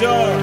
joy.